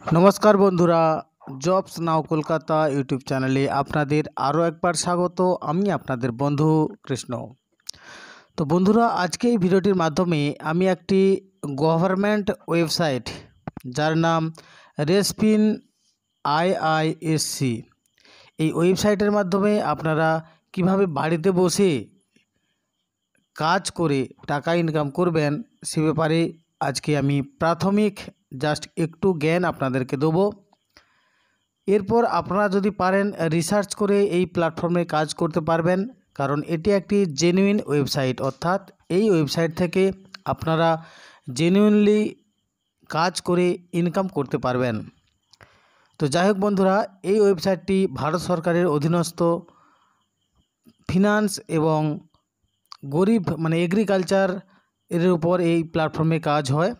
নমস্কার বন্ধুরা জবস নাও কলকাতা ইউটিউব চ্যানেলে আপনাদের আরও একবার স্বাগত। আমি আপনাদের বন্ধু কৃষ্ণ। তো বন্ধুরা, আজকে এই ভিডিওটির মাধ্যমে আমি একটি গভর্নমেন্ট ওয়েবসাইট, যার নাম রেসপিন আইআইএসসি এই ওয়েবসাইটের মাধ্যমে আপনারা কীভাবে বাড়িতে বসে কাজ করে টাকা ইনকাম করবেন, সে ব্যাপারে আজকে আমি প্রাথমিক জাস্ট একটু জ্ঞান আপনাদেরকে দেবো। এরপর আপনারা যদি পারেন রিসার্চ করে এই প্ল্যাটফর্মে কাজ করতে পারবেন, কারণ এটি একটি জেনুইন ওয়েবসাইট অর্থাৎ এই ওয়েবসাইট থেকে আপনারা জেনুইনলি কাজ করে ইনকাম করতে পারবেন। তো যাই হোক বন্ধুরা, এই ওয়েবসাইটটি ভারত সরকারের অধীনস্থ ফিনান্স এবং গরিব মানে এগ্রিকালচার এর উপর এই প্ল্যাটফর্মে কাজ হয়।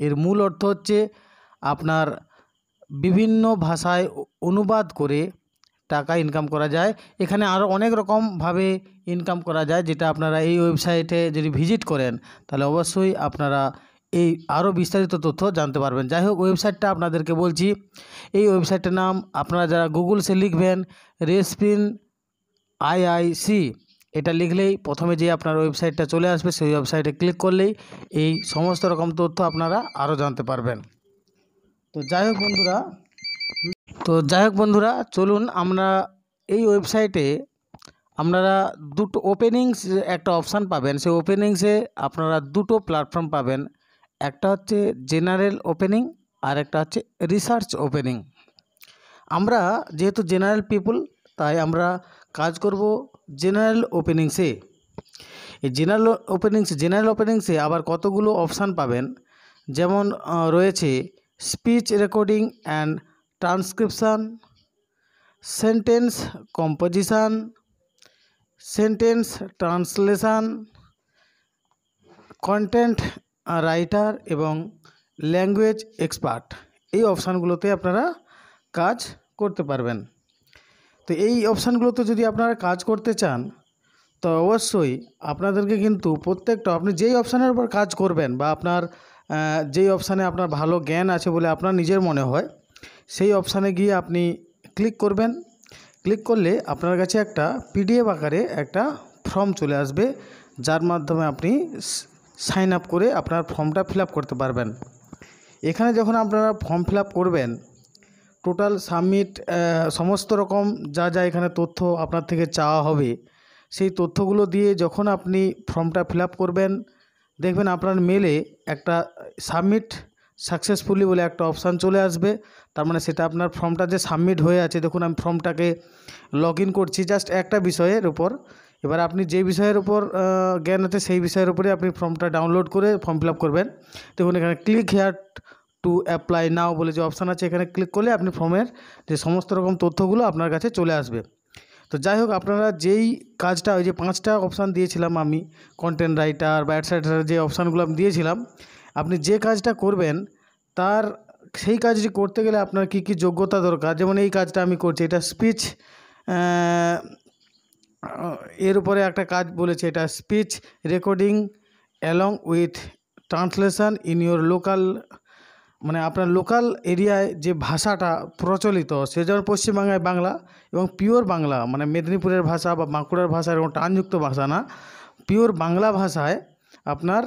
এর মূল অর্থ হচ্ছে আপনার বিভিন্ন ভাষায় অনুবাদ করে টাকা ইনকাম করা যায়। এখানে আরও অনেক রকমভাবে ইনকাম করা যায়, যেটা আপনারা এই ওয়েবসাইটে যদি ভিজিট করেন, তাহলে অবশ্যই আপনারা এই আরও বিস্তারিত তথ্য জানতে পারবেন। যাই হোক ওয়েবসাইটটা আপনাদেরকে বলছি। এই ওয়েবসাইটের নাম আপনারা যারা গুগলসে লিখবেন রেসপিন আইআইসি এটা লিখলেই প্রথমে যে আপনার ওয়েবসাইটটা চলে আসবে, সেই ওয়েবসাইটে ক্লিক করলেই এই সমস্ত রকম তথ্য আপনারা আরও জানতে পারবেন। তো যাই হোক বন্ধুরা, তো যাই হোক বন্ধুরা, চলুন আমরা এই ওয়েবসাইটে আপনারা দুটো ওপেনিংস একটা অপশান পাবেন। সেই ওপেনিংসে আপনারা দুটো প্ল্যাটফর্ম পাবেন। একটা হচ্ছে জেনারেল ওপেনিং আর একটা হচ্ছে রিসার্চ ওপেনিং আমরা যেহেতু জেনারেল পিপুল তাই আমরা কাজ করব জেনারেল ওপেনিংসে এই জেনারেল ওপেনিংস জেনারেল ওপেনিংসে আবার কতগুলো অপশান পাবেন? যেমন রয়েছে speech recording and transcription sentence composition sentence translation content writer এবং ল্যাঙ্গুয়েজ এক্সপার্ট এই অপশানগুলোতে আপনারা কাজ করতে পারবেন। তো এই অপশানগুলোতে যদি আপনারা কাজ করতে চান, তো অবশ্যই আপনাদেরকে কিন্তু প্রত্যেকটা, আপনি যেই অপশানের উপর কাজ করবেন বা আপনার যেই অপশানে আপনার ভালো জ্ঞান আছে বলে আপনার নিজের মনে হয়, সেই অপশানে গিয়ে আপনি ক্লিক করবেন। ক্লিক করলে আপনার কাছে একটা পিডিএফ আকারে একটা ফর্ম চলে আসবে, যার মাধ্যমে আপনি সাইন আপ করে আপনার ফর্মটা ফিল করতে পারবেন। এখানে যখন আপনারা ফর্ম ফিল করবেন টোটাল সাবমিট সমস্ত রকম যা যা এখানে তথ্য আপনার থেকে চাওয়া হবে, সেই তথ্যগুলো দিয়ে যখন আপনি ফর্মটা ফিল করবেন, দেখবেন আপনার মেলে একটা সাবমিট সাকসেসফুলি বলে একটা অপশান চলে আসবে। তার মানে সেটা আপনার ফর্মটা যে সাবমিট হয়ে আছে, দেখুন আমি ফর্মটাকে লগ করছি জাস্ট একটা বিষয়ের উপর। এবার আপনি যে বিষয়ের উপর জ্ঞান আছে সেই বিষয়ের উপরে আপনি ফর্মটা ডাউনলোড করে ফর্ম ফিল করবেন। দেখুন এখানে click here to apply now বলে যে অপশান আছে, এখানে ক্লিক করলে আপনি ফর্মের যে সমস্ত রকম তথ্যগুলো আপনার কাছে চলে আসবে। তো যাই হোক, আপনারা যেই কাজটা, ওই যে পাঁচটা অপশান দিয়েছিলাম আমি কন্টেন্ট রাইটার বা অ্যাডসাইটার যে অপশানগুলো আমি দিয়েছিলাম, আপনি যে কাজটা করবেন, তার, সেই কাজটি করতে গেলে আপনার কি কি যোগ্যতা দরকার? যেমন এই কাজটা আমি করছি, এটা স্পিচ এর উপরে একটা কাজ বলেছে, এটা speech recording along with translation in your local মানে আপনার লোকাল এরিয়ায় যে ভাষাটা প্রচলিত, সে যেমন পশ্চিমবাংলায় বাংলা এবং পিওর বাংলা মানে মেদিনীপুরের ভাষা বা বাঁকুড়ার ভাষা এরকম টানযুক্ত ভাষা না পিওর বাংলা ভাষায় আপনার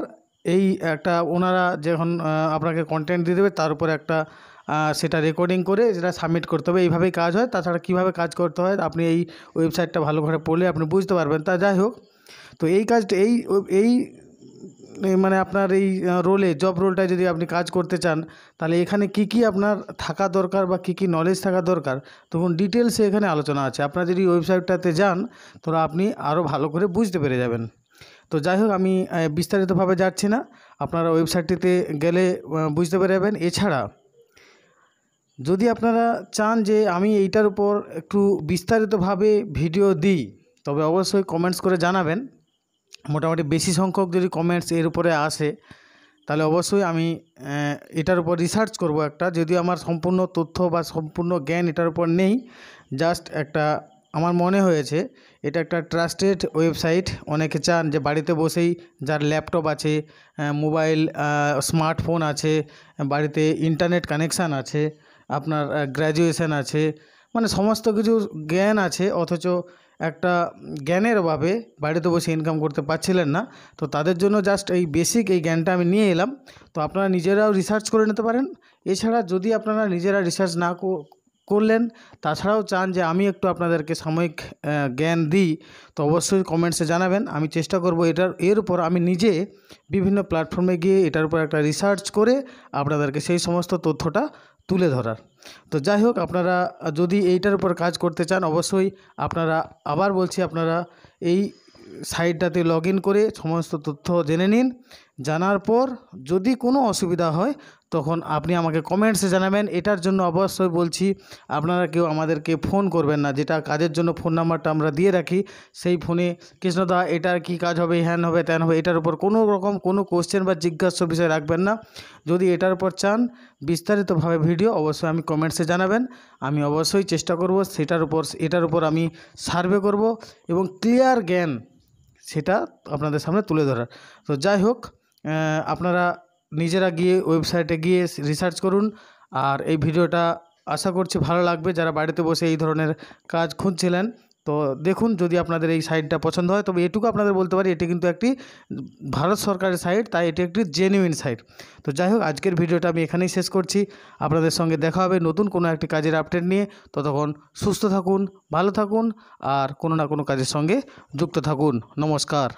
এই একটা ওনারা যখন আপনাকে কন্টেন্ট দিয়ে দেবে, তার উপরে একটা সেটা রেকর্ডিং করে যেটা সাবমিট করতে হবে। এইভাবেই কাজ হয়। তাছাড়া কীভাবে কাজ করতে হয়, আপনি এই ওয়েবসাইটটা ভালো করে পড়লে আপনি বুঝতে পারবেন। তা যাই হোক, তো এই কাজটা, এই এই মানে আপনার এই রোলে জব রোলটায় যদি আপনি কাজ করতে চান, তাহলে এখানে কি কি আপনার থাকা দরকার বা কি কি নলেজ থাকা দরকার? তখন ডিটেলসে এখানে আলোচনা আছে। আপনারা যদি ওয়েবসাইটটাতে যান, তাহলে আপনি আরও ভালো করে বুঝতে পেরে যাবেন। তো যাই হোক, আমি বিস্তারিতভাবে যাচ্ছি না। আপনারা ওয়েবসাইটটিতে গেলে বুঝতে পেরে যাবেন। এছাড়া, যদি আপনারা চান যে আমি এইটার উপর একটু বিস্তারিতভাবে ভিডিও দিই, তবে অবশ্যই কমেন্টস করে জানাবেন। মোটামুটি বেশি সংখ্যক যদি কমেন্টস এর উপরে আসে, তাহলে অবশ্যই আমি এটার উপর রিসার্চ করব একটা। যদিও আমার সম্পূর্ণ তথ্য বা সম্পূর্ণ জ্ঞান এটার উপর নেই জাস্ট একটা, আমার মনে হয়েছে, এটা একটা ট্রাস্টেড ওয়েবসাইট অনেকে চান যে বাড়িতে বসেই যার ল্যাপটপ আছে মোবাইল স্মার্টফোন আছে, বাড়িতে ইন্টারনেট কানেকশান আছে, আপনার গ্র্যাজুয়েশন আছে মানে সমস্ত কিছু জ্ঞান আছে, অথচ একটা জ্ঞানের অভাবে বাড়িতে বসে ইনকাম করতে পারছিলেন না। তো তাদের জন্য জাস্ট এই বেসিক এই জ্ঞানটা আমি নিয়ে এলাম। তো আপনারা নিজেরাও রিসার্চ করে নিতে পারেন। এছাড়া যদি আপনারা নিজেরা রিসার্চ না করলেন, তাছাড়াও চান যে আমি একটু আপনাদেরকে সাময়িক জ্ঞান দিই, তো অবশ্যই কমেন্টসে জানাবেন। আমি চেষ্টা করব এটার, এর উপর আমি নিজে বিভিন্ন প্ল্যাটফর্মে গিয়ে এটার উপর একটা রিসার্চ করে আপনাদেরকে সেই সমস্ত তথ্যটা তুলে ধরার। তো যাই হোক, আপনারা যদি এইটার উপর কাজ করতে চান, অবশ্যই আপনারা, আবার বলছি আপনারা, এই সাইটটাতে লগ করে সমস্ত তথ্য জেনে নিন। জানার পর যদি কোনো অসুবিধা হয় তখন আপনি আমাকে কমেন্টসে জানাবেন। এটার জন্য অবশ্যই বলছি, আপনারা কেউ আমাদেরকে ফোন করবেন না। যেটা কাজের জন্য ফোন নাম্বারটা আমরা দিয়ে রাখি, সেই ফোনে কৃষ্ণদা, এটার কি কাজ হবে? হ্যান হবে, ত্যান হবে? এটার উপর কোনো রকম কোনো কোশ্চেন বা জিজ্ঞাসা বিষয় রাখবেন না। যদি এটার উপর চান বিস্তারিতভাবে ভিডিও অবশ্যই আমি কমেন্টসে জানাবেন। আমি অবশ্যই চেষ্টা করব সেটার উপর, এটার উপর আমি সার্ভে করব এবং ক্লিয়ার জ্ঞান সেটা আপনাদের সামনে তুলে ধরার। তো যাই হোক আপনারা নিজেরা গিয়ে ওয়েবসাইটে গিয়ে রিসার্চ করুন। আর এই ভিডিওটা আশা করছি ভালো লাগবে। যারা বাড়িতে বসে এই ধরনের কাজ খুঁজছিলেন, তো দেখুন যদি আপনাদের এই সাইটটা পছন্দ হয়। তবে এটুকু আপনাদের বলতে পারি, এটি কিন্তু একটি ভারত সরকারের সাইট তাই এটি একটি জেনুইন সাইট তো যাই হোক, আজকের ভিডিওটা আমি এখানেই শেষ করছি। আপনাদের সঙ্গে দেখা হবে নতুন কোনো একটি কাজের আপডেট নিয়ে। ততক্ষণ সুস্থ থাকুন, ভালো থাকুন, আর কোনো না কোনো কাজের সঙ্গে যুক্ত থাকুন। নমস্কার।